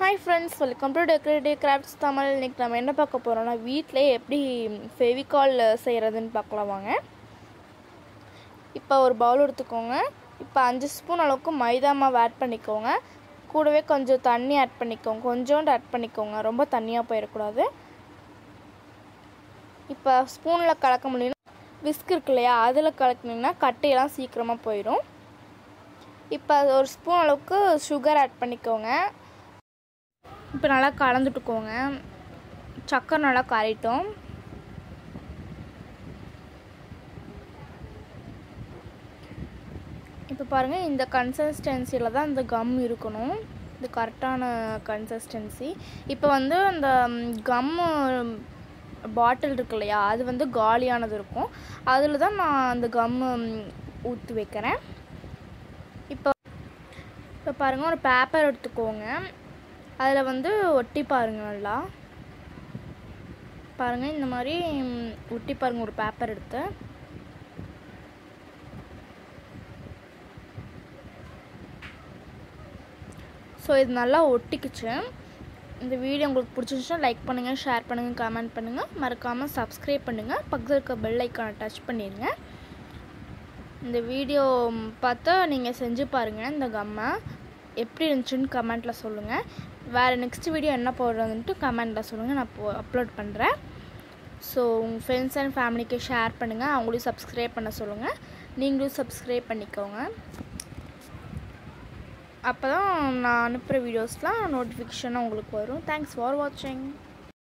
Hi friends welcome to decorative crafts Tamil இன்னைக்கு நம்ம என்ன பார்க்க போகிறோம்னா வீட்டிலே எப்படி ஃபெவிகால் செய்கிறதுன்னு பார்க்கலாம் வாங்க. இப்போ ஒரு பவுல் எடுத்துக்கோங்க. இப்போ அஞ்சு ஸ்பூன் அளவுக்கு மைதா மாவு ஆட் பண்ணிக்கோங்க. கூடவே கொஞ்சம் தண்ணி ஆட் பண்ணிக்கோங்க. கொஞ்சோண்டு ஆட் பண்ணிக்கோங்க. ரொம்ப தண்ணியாக போயிடக்கூடாது. இப்போ ஸ்பூனில் கலக்க முடியும்னா விஸ்க் இருக்கு இல்லையா அதில் கலக்கினீங்கன்னா கட்டையெல்லாம் சீக்கிரமாக போயிடும். இப்போ ஒரு ஸ்பூன் அளவுக்கு சுகர் ஆட் பண்ணிக்கோங்க. இப்போ நல்லா கலந்துட்டுக்கோங்க. சக்கரை நல்லா கரைட்டோம் இப்போ பாருங்கள் இந்த கன்சிஸ்டன்சியில் தான் இந்த கம் இருக்கணும். இது கரெக்டான கன்சிஸ்டன்சி இப்போ வந்து அந்த கம்மு பாட்டில் இருக்கு இல்லையா அது வந்து காலியானது இருக்கும். அதில் தான் நான் அந்த கம்மு ஊற்றி வைக்கிறேன். இப்போ இப்போ பாருங்கள் ஒரு பேப்பர் எடுத்துக்கோங்க. அதில் வந்து ஒட்டி பாருங்கள் நல்லா. பாருங்கள் இந்த மாதிரி ஒட்டி பாருங்கள் ஒரு பேப்பர் எடுத்து. ஸோ இது நல்லா ஒட்டிக்குச்சு. இந்த வீடியோ உங்களுக்கு பிடிச்சிருந்துச்சுன்னா லைக் பண்ணுங்கள் ஷேர் பண்ணுங்கள் கமெண்ட் பண்ணுங்கள் மறக்காமல் சப்ஸ்கிரைப் பண்ணுங்கள் பக்கத்தில் இருக்க பெல் ஐக்கானை டச் பண்ணிடுங்க இந்த வீடியோ பார்த்தா நீங்கள் செஞ்சு பாருங்கள் இந்த கம்மை எப்படி இருந்துச்சுன்னு கமெண்ட்டில் சொல்லுங்கள் வேறு நெக்ஸ்ட் வீடியோ என்ன போடுறதுன்ட்டு கமெண்ட்டில் சொல்லுங்கள் நான் போ அப்லோட் பண்ணுறேன் ஸோ உங்கள் ஃப்ரெண்ட்ஸ் அண்ட் ஃபேமிலிக்கு ஷேர் பண்ணுங்கள் அவங்களையும் சப்ஸ்கிரைப் பண்ண சொல்லுங்கள் நீங்களும் சப்ஸ்கிரைப் பண்ணிக்கோங்க. அப்போ தான் நான் அனுப்புகிற வீடியோஸ்லாம் நோட்டிஃபிகேஷனாக உங்களுக்கு வரும். தேங்க்ஸ் ஃபார் வாட்சிங்